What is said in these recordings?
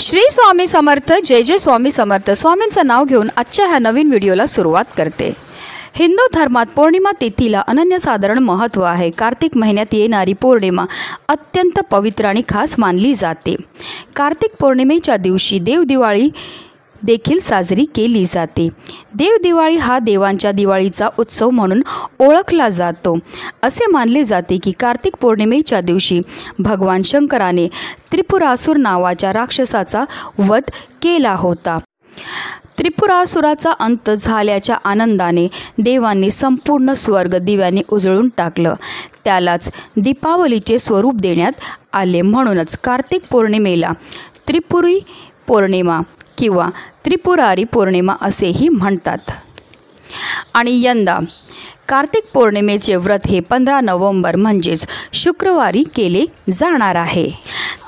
श्री स्वामी समर्थ जय जय स्वामी समर्थ. स्वामींचं नाव घेऊन आजच्या ह्या नवीन व्हिडिओला सुरुवात करते. हिंदू धर्मात पौर्णिमा तिथीला अनन्यसाधारण महत्त्व आहे. कार्तिक महिन्यात येणारी पौर्णिमा अत्यंत पवित्र आणि खास मानली जाते. कार्तिक पौर्णिमेच्या दिवशी देवदिवाळी देखील साजरी केली जाते. देवदिवाळी हा देवांच्या दिवाळीचा उत्सव म्हणून ओळखला जातो. असे मानले जाते की कार्तिक पौर्णिमेच्या दिवशी भगवान शंकराने त्रिपुरासूर नावाच्या राक्षसाचा वध केला होता. त्रिपुरासुराचा अंत झाल्याच्या आनंदाने देवांनी संपूर्ण स्वर्ग दिव्याने उजळून टाकलं. त्यालाच दीपावलीचे स्वरूप देण्यात आले म्हणूनच कार्तिक पौर्णिमेला त्रिपुरी पौर्णिमा किंवा त्रिपुरारी पौर्णिमा असेही म्हणतात. आणि यंदा कार्तिक पौर्णिमेचे व्रत हे पंधरा नोव्हेंबर म्हणजेच शुक्रवारी केले जाणार आहे.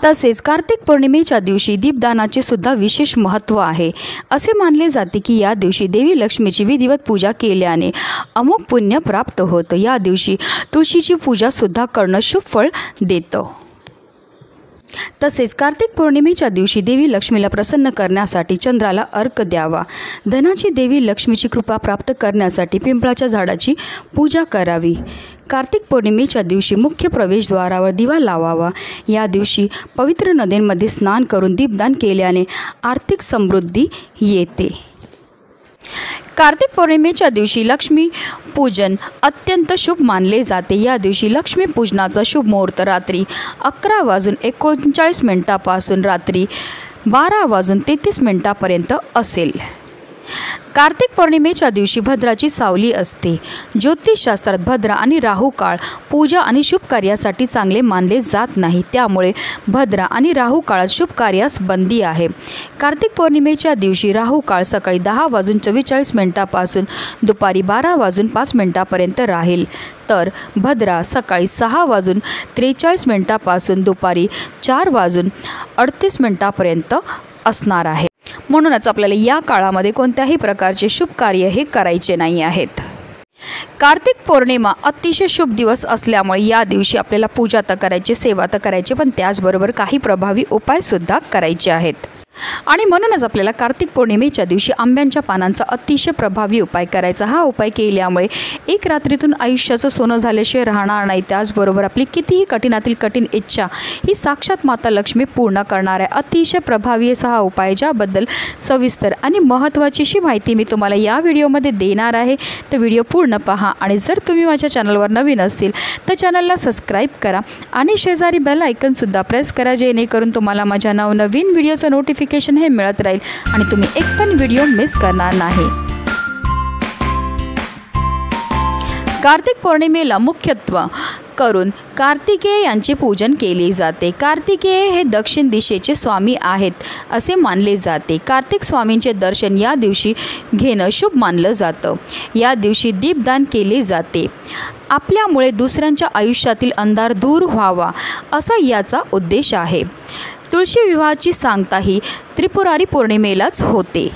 तसेच कार्तिक पौर्णिमेच्या दिवशी दीपदानाचे सुद्धा विशेष महत्त्व आहे. असे मानले जाते की या दिवशी देवी लक्ष्मीची विधिवत पूजा केल्याने अमुक पुण्य प्राप्त होतं. या दिवशी तुळशीची पूजासुद्धा करणं शुभ फळ देतं. तसेच कार्तिक पौर्णिमेच्या दिवशी देवी लक्ष्मीला प्रसन्न करण्यासाठी चंद्राला अर्क द्यावा. धनाची देवी लक्ष्मीची कृपा प्राप्त करण्यासाठी पिंपळाच्या झाडाची पूजा करावी. कार्तिक पौर्णिमेच्या दिवशी मुख्य प्रवेशद्वारावर दिवा लावावा. या दिवशी पवित्र नद्यांमध्ये स्नान करून दीपदान केल्याने आर्थिक समृद्धी येते. कार्तिक पौर्णिमेच्या दिवशी लक्ष्मी पूजन अत्यंत शुभ मानले जाते. या दिवशी लक्ष्मी पूजनाचा शुभ मुहूर्त रात्री अकरा वाजून एकोणचाळीस मिनिटापासून रात्री बारा वाजून तेहतीस मिनिटापर्यंत असेल. कार्तिक पौर्णिमेच्या दिवशी भद्राची सावली असते. ज्योतिषशास्त्रात भद्रा आणि राहू काळ पूजा आणि शुभ कार्यासाठी चांगले मानले जात नाही. त्यामुळे भद्रा आणि राहू काळात शुभ कार्यास बंदी आहे. कार्तिक पौर्णिमेच्या दिवशी राहू काळ सकाळी दहा वाजून चव्वेचाळीस मिनिटापासून दुपारी बारा वाजून पाच मिनिटापर्यंत राहील. तर भद्रा सकाळी सहा वाजून त्रेचाळीस मिनिटापासून दुपारी चार वाजून अडतीस मिनिटापर्यंत असणार आहे. म्हणूनच आपल्याला या काळामध्ये कोणत्याही प्रकारचे शुभ कार्य हे करायचे नाही आहेत. कार्तिक पौर्णिमा अतिशय शुभ दिवस असल्यामुळे या दिवशी आपल्याला पूजा तर करायची सेवा तर करायची पण त्याचबरोबर काही प्रभावी उपायसुद्धा करायचे आहेत. आणि म्हणूनच आपल्याला कार्तिक पौर्णिमेच्या दिवशी आंब्यांच्या पानांचा अतिशय प्रभावी उपाय करायचा. हा उपाय केल्यामुळे एक रात्रीतून आयुष्याचं सोनं झाल्याशिवाय राहणार नाही. त्याचबरोबर आपली कितीही कठीणातील कठीण इच्छा ही साक्षात माता लक्ष्मी पूर्ण करणार आहे. अतिशय प्रभावी असा हा उपाय ज्याबद्दल सविस्तर आणि महत्त्वाचीशी माहिती मी तुम्हाला या व्हिडिओमध्ये देणार आहे. तर व्हिडिओ पूर्ण पहा आणि जर तुम्ही माझ्या चॅनलवर नवीन असतील तर चॅनलला सबस्क्राईब करा आणि शेजारी बेल आयकनसुद्धा प्रेस करा जेणेकरून तुम्हाला माझ्या नवनवीन व्हिडिओचं नोटिफिकेशन नोटिफिकेशन हे मिळत राहील आणि तुम्ही एक पण व्हिडिओ मिस करणार नाही. कार्तिक पौर्णिमेला मुख्यत्व करून कार्तिकेय यांचे पूजन केले जाते. कार्तिकेय हे दक्षिण दिशेचे स्वामी आहेत असे मानले जाते. कार्तिक स्वामींचे दर्शन या दिवशी घेणं शुभ मानलं जातं. या दिवशी दीपदान केले जाते. आपल्यामुळे दुसऱ्यांच्या आयुष्यातील अंधार दूर व्हावा असा याचा उद्देश आहे. तुळशी विवाहाची सांगताही त्रिपुरारी पौर्णिमेलाच होते.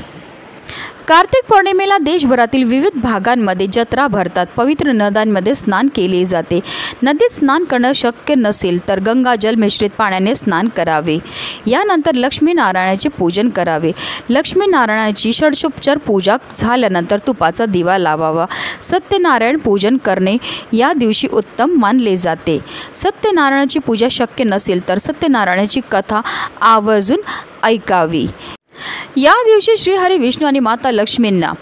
कार्तिक पौर्णिमेला देशभरातील विविध भागांमध्ये जत्रा भरतात. पवित्र नद्यांमध्ये स्नान केले जाते. नदीत स्नान करणं शक्य नसेल तर गंगाजल मिश्रित पाण्याने स्नान करावे. यानंतर लक्ष्मीनारायणाचे पूजन करावे. लक्ष्मीनारायणाची षडशोपचार पूजा झाल्यानंतर तुपाचा दिवा लावावा. सत्यनारायण पूजन करणे या दिवशी उत्तम मानले जाते. सत्यनारायणाची पूजा शक्य नसेल तर सत्यनारायणाची कथा आवर्जून ऐकावी. या दिवशी श्रीहरी विष्णू आणि माता लक्ष्मींना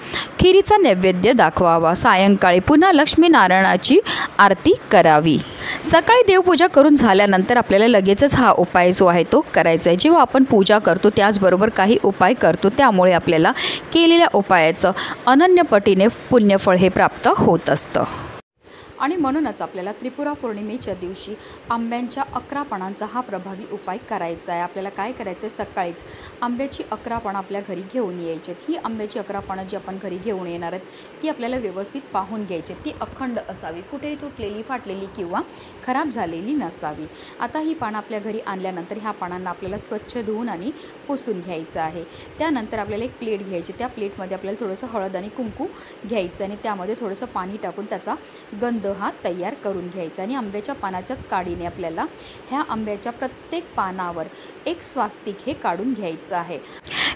खिरीचा नैवेद्य दाखवावा. सायंकाळी पुन्हा लक्ष्मीनारायणाची आरती करावी. सकाळी देवपूजा करून झाल्यानंतर आपल्याला लगेचच हा उपाय जो आहे तो करायचा आहे जेव्हा आपण पूजा करतो त्याचबरोबर काही उपाय करतो त्यामुळे आपल्याला केलेल्या उपायाचं अनन्यपटीने पुण्यफळ हे प्राप्त होत असतं. आणि म्हणूनच आपल्याला त्रिपुरा पौर्णिमेच्या दिवशी आंब्यांच्या अकरापणांचा हा प्रभावी उपाय करायचा आहे. आपल्याला काय करायचं आहे सकाळीच आंब्याची अकरा आपल्या घरी घेऊन यायची ही आंब्याची अकरा जी आपण घरी घेऊन येणार आहेत ती आपल्याला व्यवस्थित पाहून घ्यायची ती अखंड असावी. कुठेही तुटलेली फाटलेली किंवा खराब झालेली नसावी. आता ही पानं आपल्या घरी आणल्यानंतर ह्या पानांना आपल्याला स्वच्छ धुवून आणि पुसून घ्यायचं आहे. त्यानंतर आपल्याला एक प्लेट घ्यायची. त्या प्लेटमध्ये आपल्याला थोडंसं हळद आणि कुंकू घ्यायचं आणि त्यामध्ये थोडंसं पाणी टाकून त्याचा गंध हा तयार करून घ्यायचा आणि आंब्याच्या पानाच्याच काडीने आपल्याला ह्या आंब्याच्या प्रत्येक पानावर एक स्वास्तिक हे काढून घ्यायचं आहे.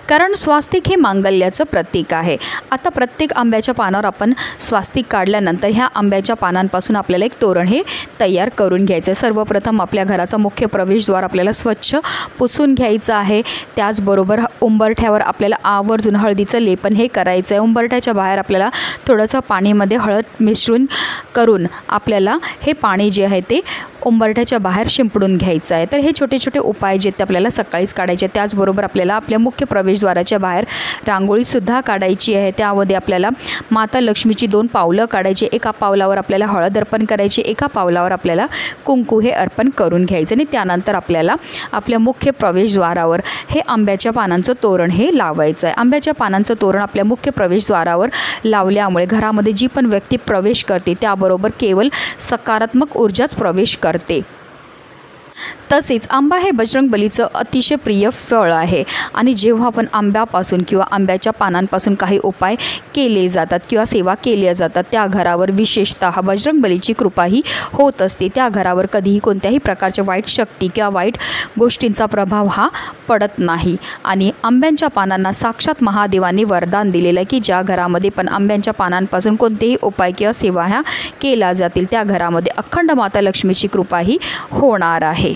कारण स्वास्तिक हे मांगल्याचं प्रतीक आहे. आता प्रत्येक आंब्याच्या पानावर आपण स्वास्तिक काढल्यानंतर ह्या आंब्याच्या पानांपासून आपल्याला एक तोरण हे तयार करून घ्यायचं आहे. सर्वप्रथम आपल्या घराचा मुख्य प्रवेशद्वार आपल्याला स्वच्छ पुसून घ्यायचं आहे. त्याचबरोबर उंबरठ्यावर आपल्याला आवर्जून हळदीचं लेपन हे करायचं आहे उंबरठ्याच्या बाहेर आपल्याला थोडंसं पाणीमध्ये हळद मिसळून करून आपल्याला हे पाणी जे आहे ते उंबरठ्याच्या बाहेर शिंपडून घ्यायचं आहे. तर हे छोटे छोटे उपाय जे ते आपल्याला सकाळीच काढायचे त्याचबरोबर आपल्याला आपल्या मुख्य प्रवेशद्वाराच्या बाहेर रांगोळीसुद्धा काढायची आहे. त्यामध्ये आपल्याला माता लक्ष्मीची दोन पावलं काढायची एका पावलावर आपल्याला हळद अर्पण करायची एका पावलावर आपल्याला कुंकू हे अर्पण करून घ्यायचं आणि त्यानंतर आपल्याला आपल्या मुख्य प्रवेशद्वारावर हे आंब्याच्या पानांचं तोरण हे लावायचं आहे. आंब्याच्या पानांचं तोरण आपल्या मुख्य प्रवेशद्वारावर लावल्यामुळे घरामध्ये जी पण व्यक्ती प्रवेश करते त्याबरोबर केवळ सकारात्मक ऊर्जाच प्रवेश कर करते तसेच आंबा हे बजरंग बलीचं अतिशय प्रिय फळ आहे. आणि जेव्हा आपण आंब्यापासून किंवा आंब्याच्या पानांपासून काही उपाय केले जातात किंवा सेवा केल्या जातात त्या घरावर विशेषतः बजरंग बलीची कृपाही होत असते. त्या घरावर कधीही कोणत्याही प्रकारच्या वाईट शक्ती किंवा वाईट गोष्टींचा प्रभाव हा पडत नाही. आणि आंब्यांच्या पानांना साक्षात महादेवाने वरदान दिलेलं आहे की ज्या घरामध्ये पण आंब्यांच्या पानांपासून कोणतेही उपाय किंवा सेवा ह्या केल्या जातील त्या घरामध्ये अखंड माता लक्ष्मीची कृपाही होणार आहे.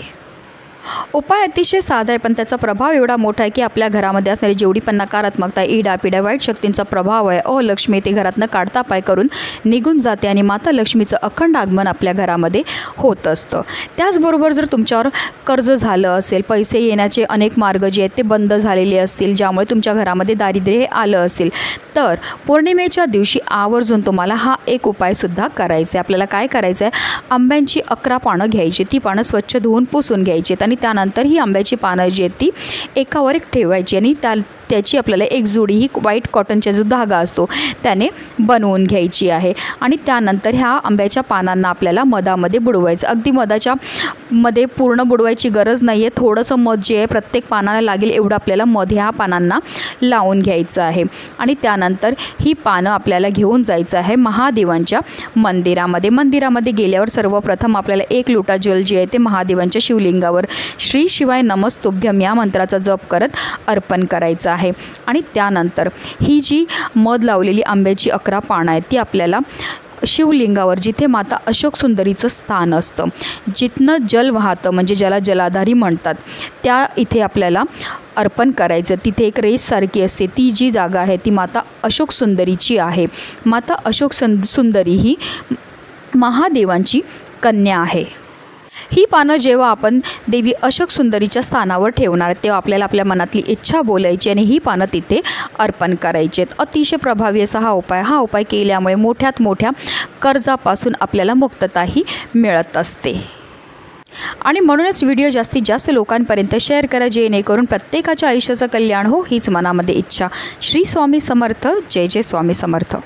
उपाय अतिशय साधा आहे पण त्याचा प्रभाव एवढा मोठा आहे की आपल्या घरामध्ये असणारी जेवढी पण नकारात्मकता इडा पिढ्या वाईट शक्तींचा प्रभाव आहे. ओ लक्ष्मी ते घरातनं काढता पाय करून निघून जाते आणि माता लक्ष्मीचं अखंड आगमन आपल्या घरामध्ये होत असतं. त्याचबरोबर जर तुमच्यावर कर्ज झालं असेल पैसे येण्याचे अनेक मार्ग जे आहेत ते बंद झालेले असतील ज्यामुळे तुमच्या घरामध्ये दारिद्र्य हे आलं असेल तर पौर्णिमेच्या दिवशी आवर्जून तुम्हाला हा एक उपायसुद्धा करायचा आहे. आपल्याला काय करायचं आहे? आंब्यांची अकरा पानं घ्यायची ती पानं स्वच्छ धुवून पुसून घ्यायची आणि त्यानंतर ही आंब्याची पानं जी आहेत ती एकावर एक ठेवायची आणि त्या त्याची आपल्याला एक जोडी ही व्हाईट कॉटनचा जो धागा असतो त्याने बनवून घ्यायची आहे. आणि त्यानंतर ह्या आंब्याच्या पानांना आपल्याला मधामध्ये बुडवायचं. अगदी मधाच्या मध्ये पूर्ण बुडवायची गरज नाही आहे थोडंसं मध जे आहे प्रत्येक पानाला लागेल एवढं आपल्याला मध ह्या पानांना लावून घ्यायचं आहे. आणि त्यानंतर ही पानं आपल्याला घेऊन जायचं आहे महादेवांच्या मंदिरामध्ये. मंदिरामध्ये गेल्यावर सर्वप्रथम आपल्याला एक लोटा जल जे आहे ते महादेवांच्या शिवलिंगावर श्री शिवाय नमस्तुभ्यम या मंत्राचा जप करत अर्पण करायचं आहे. आणि त्यानंतर ही जी मध लावलेली आंब्याची अकरा पानं आहेत ती आपल्याला शिवलिंगावर जिथे माता अशोक सुंदरीचं स्थान असतं जिथनं जल वाहतं म्हणजे ज्याला जलाधारी म्हणतात त्या इथे आपल्याला अर्पण करायचं. तिथे एक रेससारखी असते. ती जी जागा आहे ती माता अशोक सुंदरीची आहे. माता अशोक सुंदरी ही महादेवांची कन्या आहे. ही पानं जेव्हा आपण देवी अशोक सुंदरीच्या स्थानावर ठेवणार तेव्हा आपल्याला आपल्या मनातली इच्छा बोलायची आणि ही पानं तिथे अर्पण करायची आहेत. अतिशय प्रभावी असा हा उपाय हा उपाय केल्यामुळे मोठ्यात मोठ्या कर्जापासून आपल्याला मुक्तताही मिळत असते. आणि म्हणूनच व्हिडिओ जास्तीत जास्त लोकांपर्यंत शेअर करा जेणेकरून प्रत्येकाच्या आयुष्याचं कल्याण हो हीच मनामध्ये इच्छा. श्री स्वामी समर्थ जय जय स्वामी समर्थ.